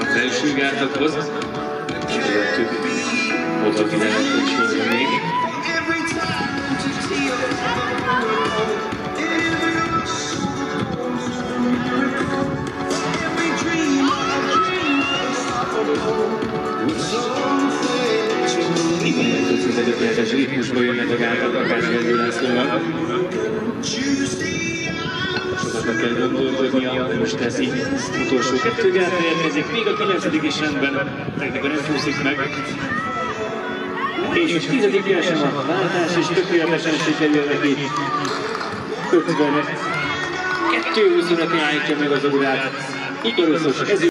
az első gátakhoz. Kivettük hozott ide lehetőségre még. Every dream, a dream unstoppable. 525-es ritmusból jönnek a gátak a Kásgergő Lászlóval. Tuesday Sokat kell gondolkodnia, most teszi. Utolsó kettő gátra érkezik, még a 9. is rendben. Technika nem csúszik meg. És a tizedikkel sem a váltás, és tökéletesen sikerül neki. 50. 2.25 állítja meg az órát. Utolsós ezüst.